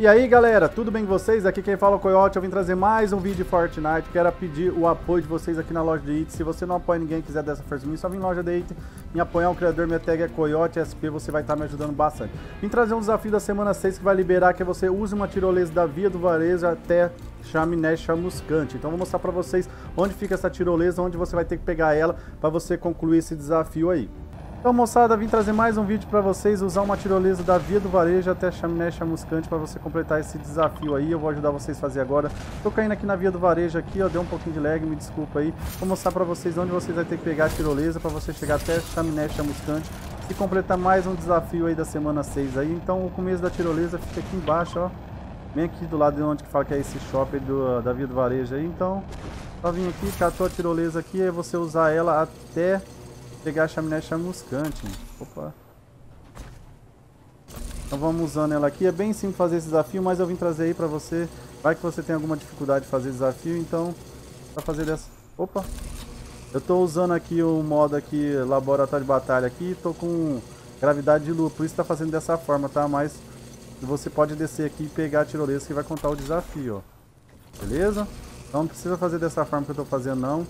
E aí galera, tudo bem com vocês? Aqui quem fala é o Coyote, eu vim trazer mais um vídeo de Fortnite Quero pedir o apoio de vocês aqui na loja de It. Se você não apoia ninguém e quiser dessa força mim, só vim na loja de It. Me apoiar, o criador, minha tag é Coyote SP Você vai estar me ajudando bastante. Vim trazer um desafio da semana 6 que vai liberar Que é você use uma tirolesa da Via do Varejo até Chaminé Chamuscante Então vou mostrar pra vocês onde fica essa tirolesa Onde você vai ter que pegar ela pra você concluir esse desafio aí então moçada, vim trazer mais um vídeo para vocês, usar uma tirolesa da Via do Varejo até Chaminé Chamuscante para você completar esse desafio aí, eu vou ajudar vocês a fazer agora. Tô caindo aqui na Via do Varejo aqui, ó, deu um pouquinho de lag, me desculpa aí. Vou mostrar para vocês onde vocês vão ter que pegar a tirolesa para você chegar até Chaminé Chamuscante e completar mais um desafio aí da semana 6 aí. Então o começo da tirolesa fica aqui embaixo, ó, bem aqui do lado de onde que fala que é esse shopping do, da Via do Varejo aí. Então, só vim aqui, catou a tirolesa aqui, e você usar ela até pegar a chaminé chamuscante. Opa. Então vamos usando ela aqui. É bem simples fazer esse desafio, mas eu vim trazer aí pra você. Vai que você tem alguma dificuldade de fazer desafio, então... Pra fazer dessa... Opa! Eu tô usando aqui o modo aqui, laboratório de batalha aqui, tô com gravidade de lua, por isso tá fazendo dessa forma, tá? Mas você pode descer aqui e pegar a tirolesa que vai contar o desafio, ó. Beleza? Então não precisa fazer dessa forma que eu tô fazendo não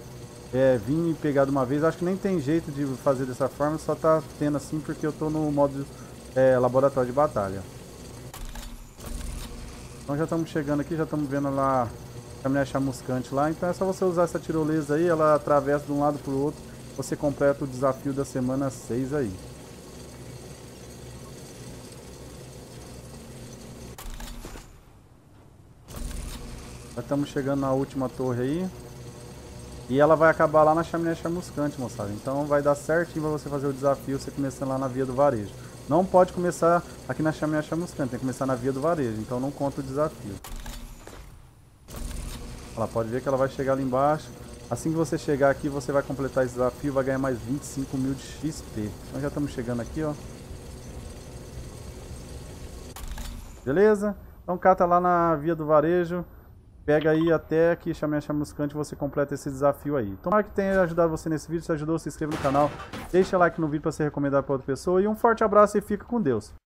é, vir e pegar de uma vez. Acho que nem tem jeito de fazer dessa forma, só tá tendo assim porque eu tô no modo é, laboratório de batalha. Então já estamos chegando aqui, já estamos vendo lá a caminhar chamuscante lá. Então é só você usar essa tirolesa aí, ela atravessa de um lado para o outro. Você completa o desafio da semana 6 aí. Já estamos chegando na última torre aí. E ela vai acabar lá na chaminé chamuscante, moçada. Então vai dar certinho pra você fazer o desafio, você começando lá na via do varejo. Não pode começar aqui na chaminé chamuscante, tem que começar na via do varejo. Então não conta o desafio. Ela pode ver que ela vai chegar ali embaixo. Assim que você chegar aqui, você vai completar esse desafio, vai ganhar mais 25 mil de XP. Então já estamos chegando aqui, ó. Beleza? Então cata lá na via do varejo. Pega aí até que chame a chamuscante e você completa esse desafio aí. Tomara que tenha ajudado você nesse vídeo. Se ajudou, se inscreva no canal. Deixa like no vídeo para ser recomendado para outra pessoa. E um forte abraço e fica com Deus.